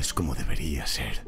es como debería ser.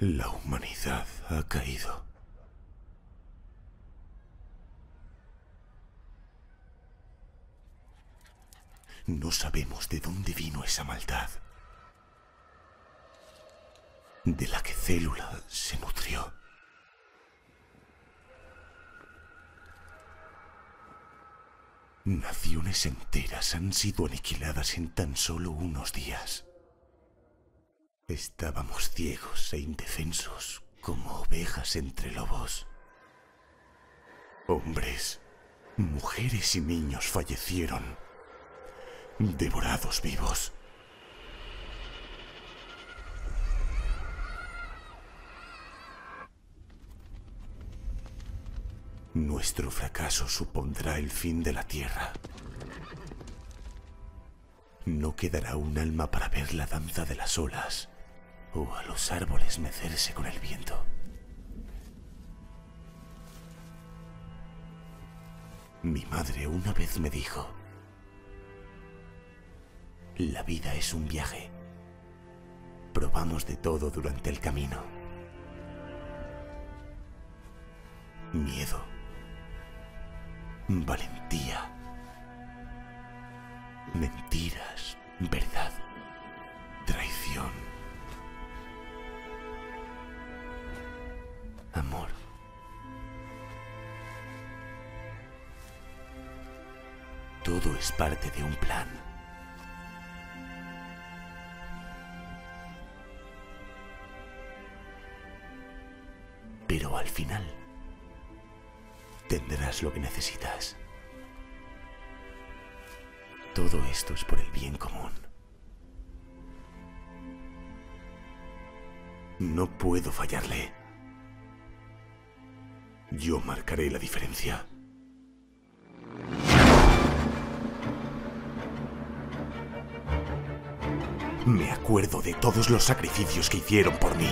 La humanidad ha caído. No sabemos de dónde vino esa maldad, de la que Célula se nutrió. Naciones enteras han sido aniquiladas en tan solo unos días. Estábamos ciegos e indefensos como ovejas entre lobos. Hombres, mujeres y niños fallecieron, devorados vivos. Nuestro fracaso supondrá el fin de la Tierra. No quedará un alma para ver la danza de las olas o a los árboles mecerse con el viento. Mi madre una vez me dijo, la vida es un viaje. Probamos de todo durante el camino. Miedo. Valentía. Mentiras. Verdad. Parte de un plan. Pero al final tendrás lo que necesitas. Todo esto es por el bien común. No puedo fallarle. Yo marcaré la diferencia. Me acuerdo de todos los sacrificios que hicieron por mí.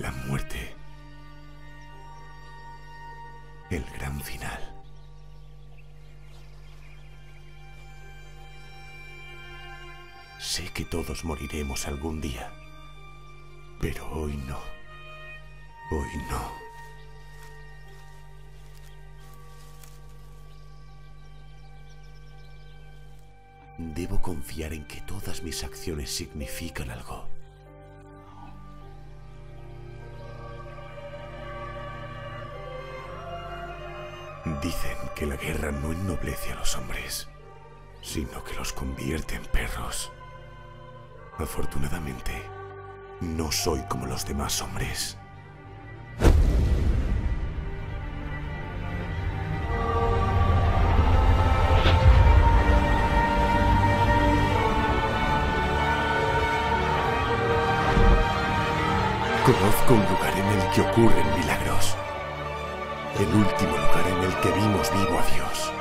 La muerte. El gran final. Sé que todos moriremos algún día, pero hoy no. Hoy no. Debo confiar en que todas mis acciones significan algo. Dicen que la guerra no ennoblece a los hombres, sino que los convierte en perros. Afortunadamente, no soy como los demás hombres. Conozco un lugar en el que ocurren milagros. El último lugar en el que vimos vivo a Dios.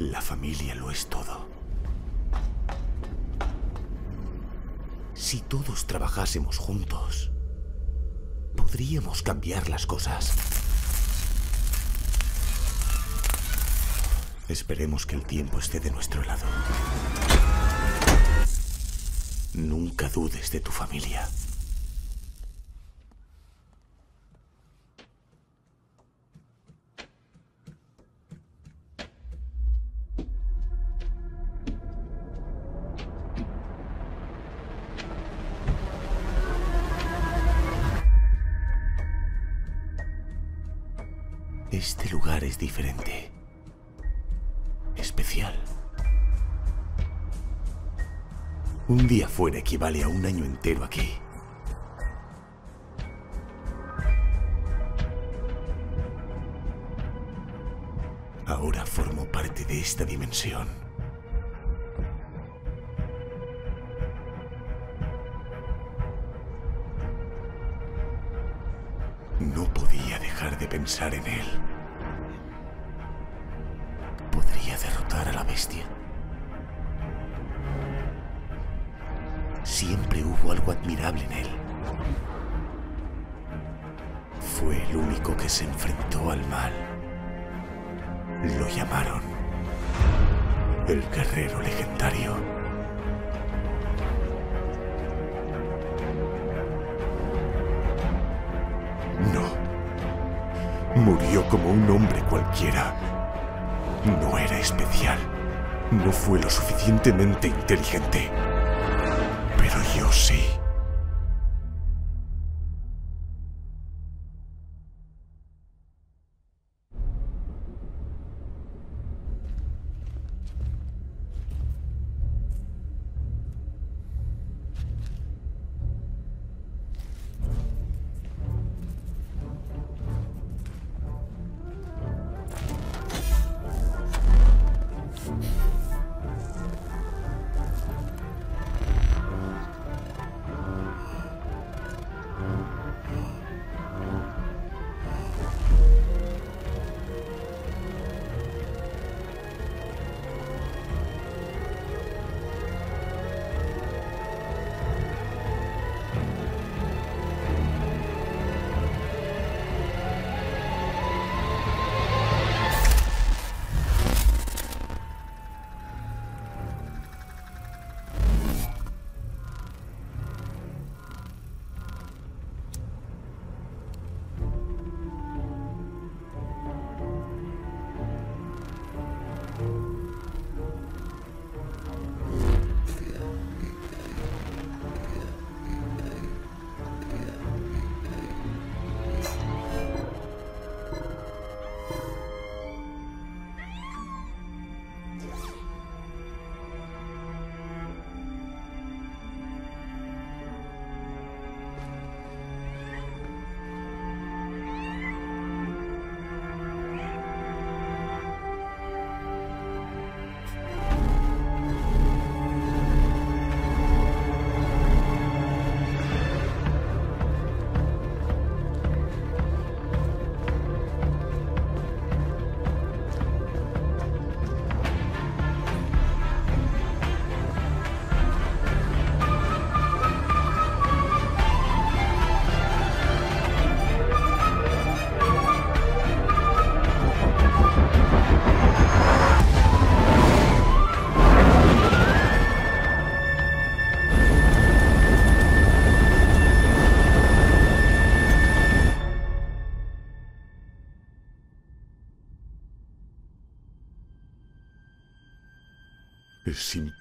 La familia lo es todo. Si todos trabajásemos juntos, podríamos cambiar las cosas. Esperemos que el tiempo esté de nuestro lado. Nunca dudes de tu familia. Equivale a un año entero aquí. Ahora formo parte de esta dimensión. No podía dejar de pensar en él. Admirable en él. Fue el único que se enfrentó al mal. Lo llamaron el guerrero legendario. No. Murió como un hombre cualquiera. No era especial. No fue lo suficientemente inteligente. Pero yo sí.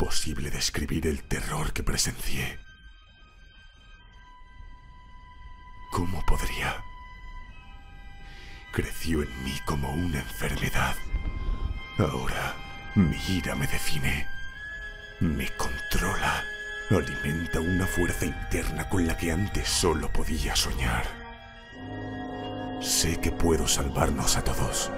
Imposible describir el terror que presencié. ¿Cómo podría? Creció en mí como una enfermedad. Ahora mi ira me define, me controla, alimenta una fuerza interna con la que antes solo podía soñar. Sé que puedo salvarnos a todos.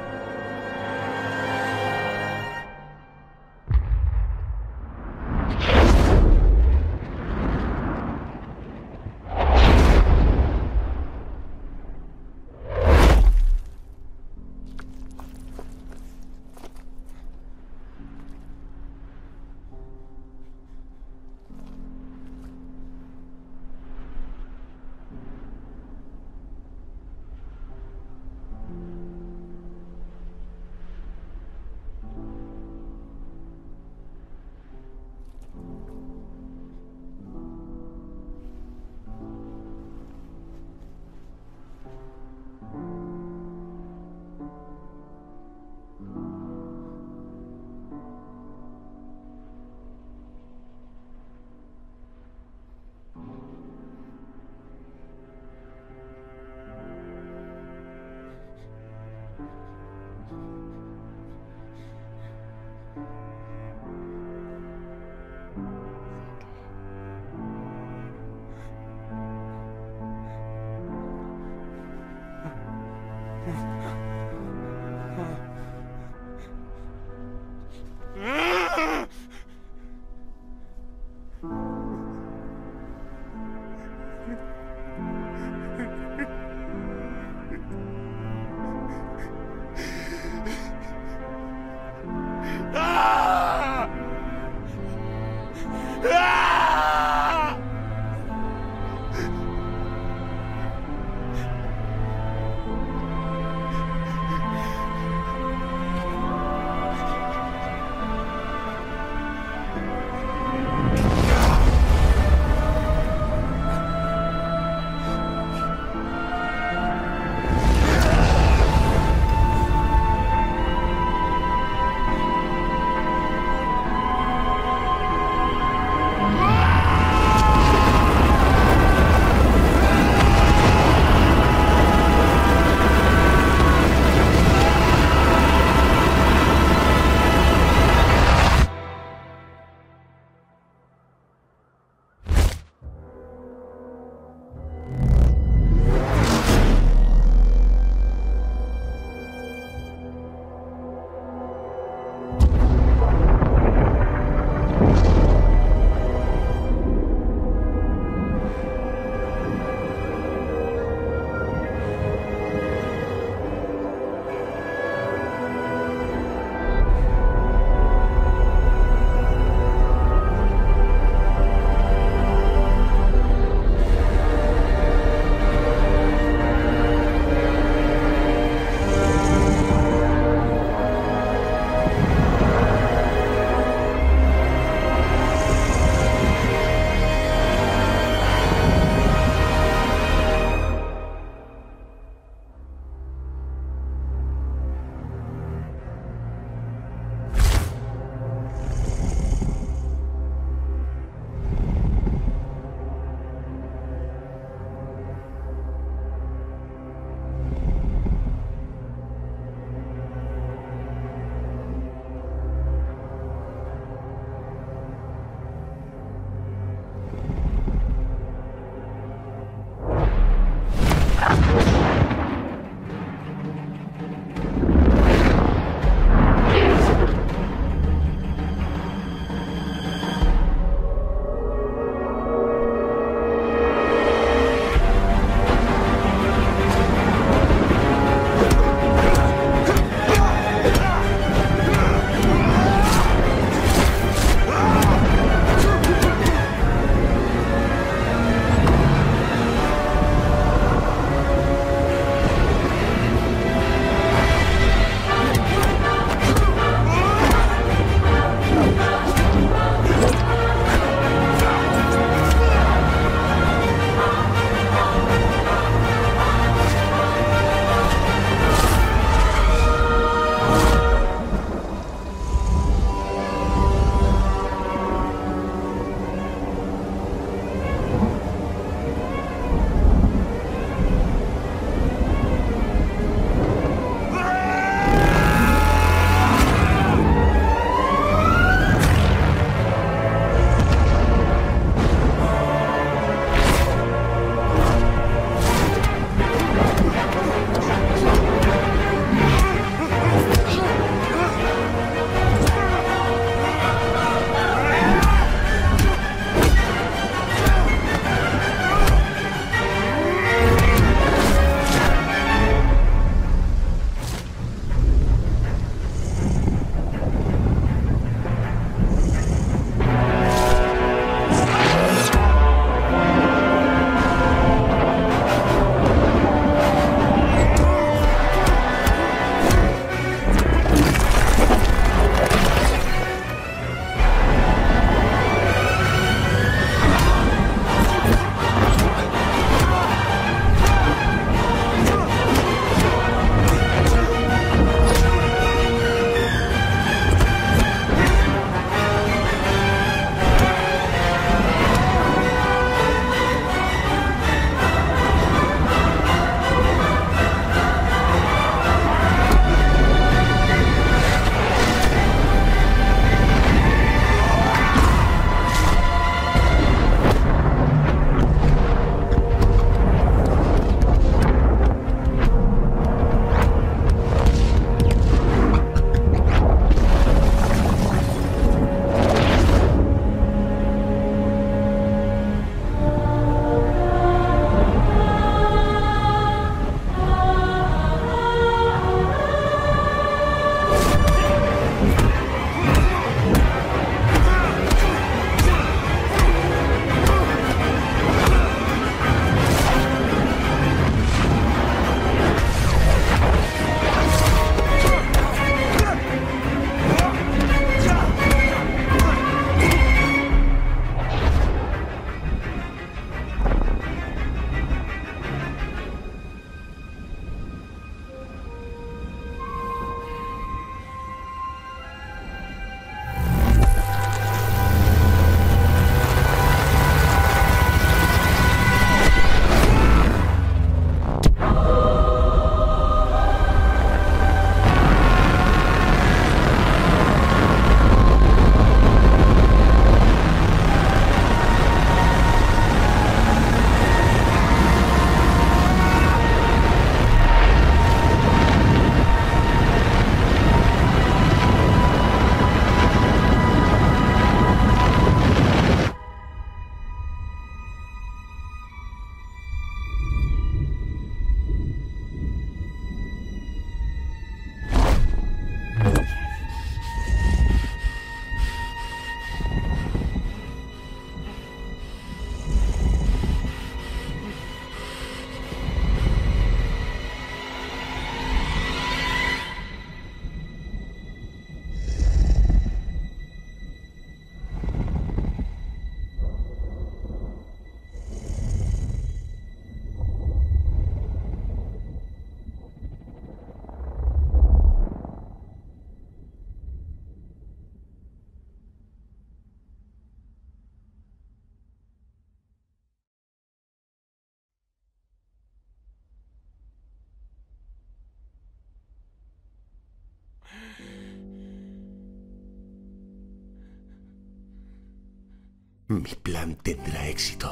Mi plan tendrá éxito.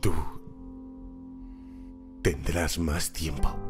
Tú tendrás más tiempo.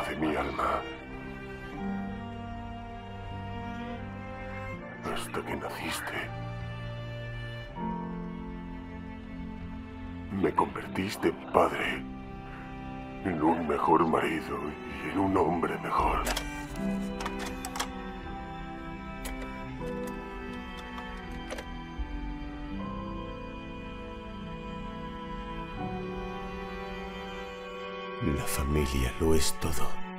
De mi alma. Hasta que naciste. Me convertiste en padre. En un mejor marido y en un hombre mejor. Familia lo es todo.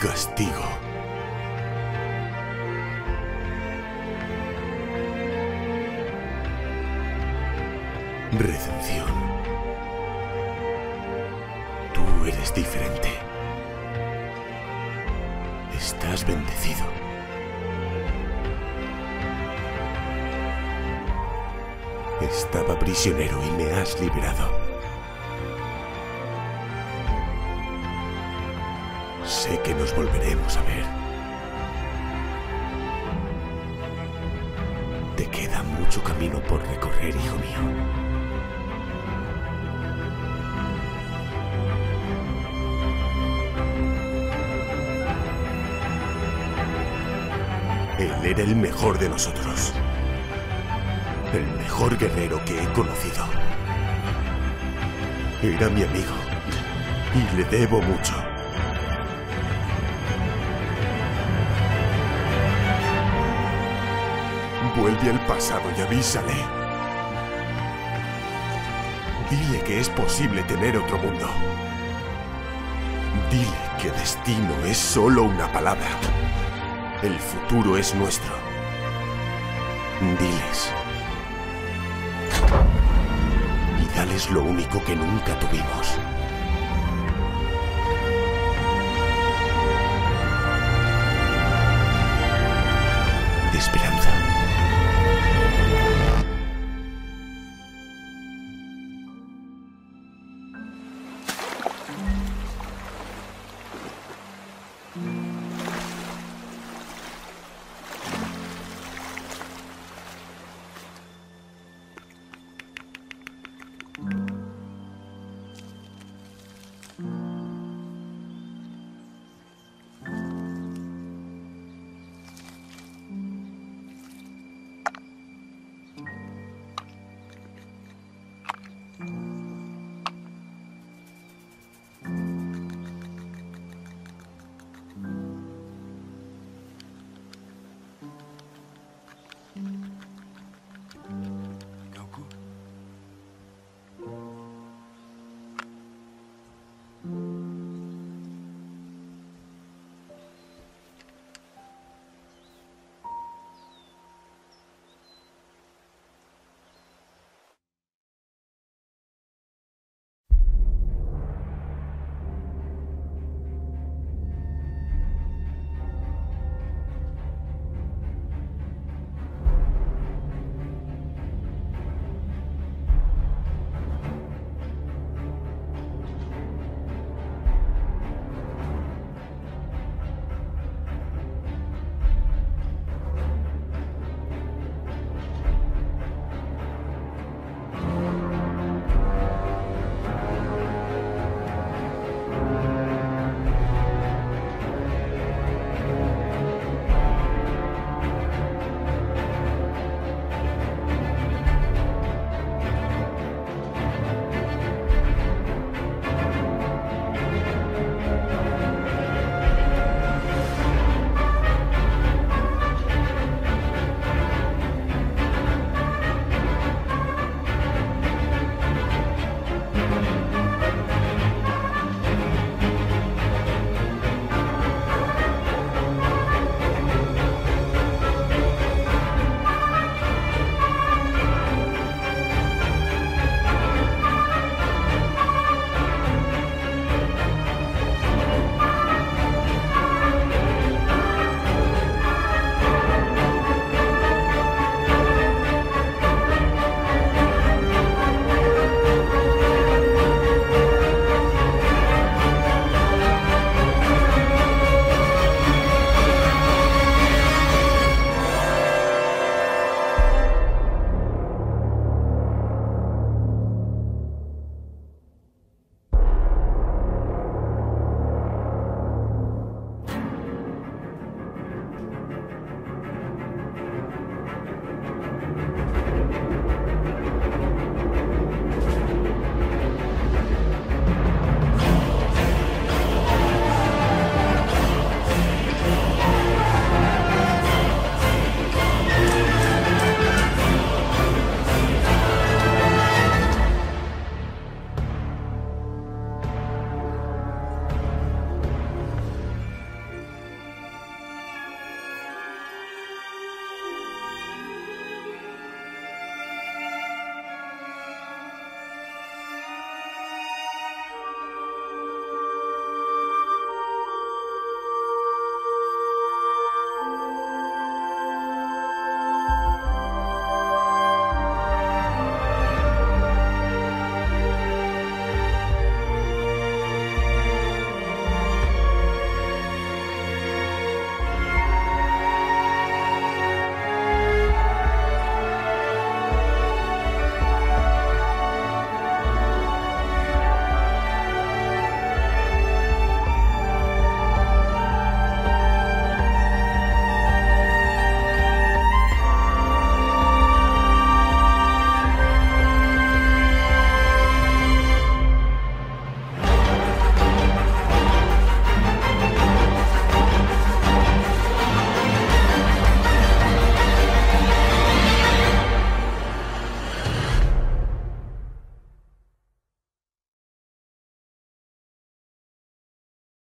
Castigo. Redención. Tú eres diferente. Estás bendecido. Estaba prisionero y me has liberado. Sé que nos volveremos a ver. Te queda mucho camino por recorrer, hijo mío. Él era el mejor de nosotros. El mejor guerrero que he conocido. Era mi amigo. Y le debo mucho. Vuelve al pasado y avísale. Dile que es posible tener otro mundo. Dile que destino es solo una palabra. El futuro es nuestro. Diles. Y dales lo único que nunca tuvimos.